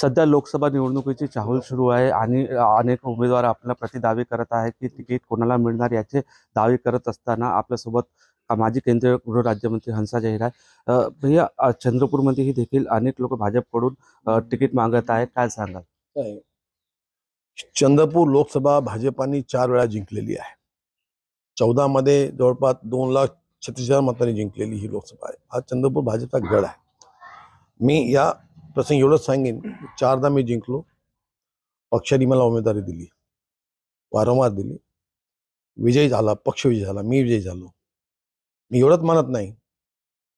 सध्या लोकसभा निवडणुकीची चाहूल सुरू आहे आणि अनेक उमेदवार आपल्याला प्रतिदावे करत आहेत की तिकीट कोणाला मिळणार याचे दावे करत असताना आपल्यासोबत माजी केंद्रीय गृहराज्यमंत्री हंसा जहीर आहे. भैया चंद्रपूरमध्येही देखील अनेक लोक भाजपकडून तिकीट मागत आहेत. काय सांगाल? चंद्रपूर लोकसभा भाजपाने चार वेळा जिंकलेली आहे. चौदामध्ये जवळपास दोन लाख छत्तीस हजार मतांनी जिंकलेली ही लोकसभा आहे. हा चंद्रपूर भाजपचा गड आहे. मी या प्रसंगी एवढंच सांगेन चारदा मी जिंकलो. पक्षाने मला उमेदवारी दिली. वारंवार दिली. विजयी झाला पक्ष विजयी झाला मी विजयी झालो. मी एवढंच मानत नाही.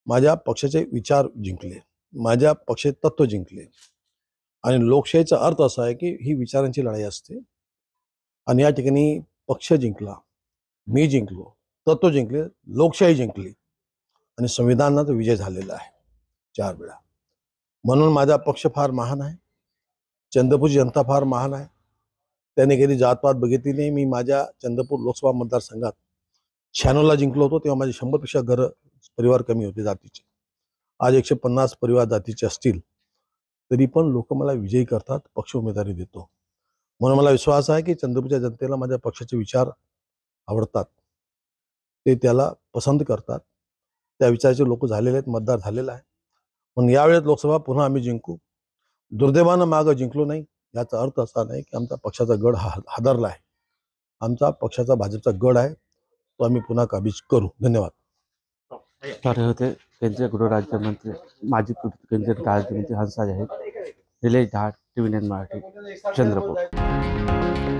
माझ्या पक्षाचे विचार जिंकले. माझ्या पक्षाचे तत्व जिंकले. आणि लोकशाहीचा अर्थ असा आहे की ही विचारांची लढाई असते. आणि या ठिकाणी पक्ष जिंकला. मी जिंकलो. तत्व जिंकले. लोकशाही जिंकली. आणि संविधानाचा विजय झालेला आहे. चार वेळा. म्हणून माझा पक्ष फार महान आहे. चंद्रपूरची जनता फार महान आहे. त्याने कधी जातपात बघितली नाही. मी माझ्या चंद्रपूर लोकसभा मतदारसंघात शहाण्णवला जिंकलो होतो तेव्हा माझे शंभरपेक्षा घर परिवार कमी होते जातीचे. आज एकशे पन्नास परिवार जातीचे असतील तरी पण लोक मला विजयी करतात पक्ष उमेदवारी देतो. म्हणून मला विश्वास आहे की चंद्रपूरच्या जनतेला माझ्या पक्षाचे विचार आवडतात. ते त्याला पसंत करतात. त्या विचाराचे लोक झालेले आहेत मतदार झालेला आहे. म्हणून यावेळेस लोकसभा पुन्हा आम्ही जिंकू. दुर्दैवानं मागं जिंकलो नाही. याचा अर्थ असा नाही की आमचा पक्षाचा गड हा हादरला आहे. आमचा पक्षाचा भाजपचा गड आहे. तो आम्ही पुन्हा काबीज करू. धन्यवाद. होते केंद्रीय गृहराज्यमंत्री माजी केंद्रीय राज्यमंत्री हंसा आहेत. Nilesh Dhad T V nine Marathi Chandrapur.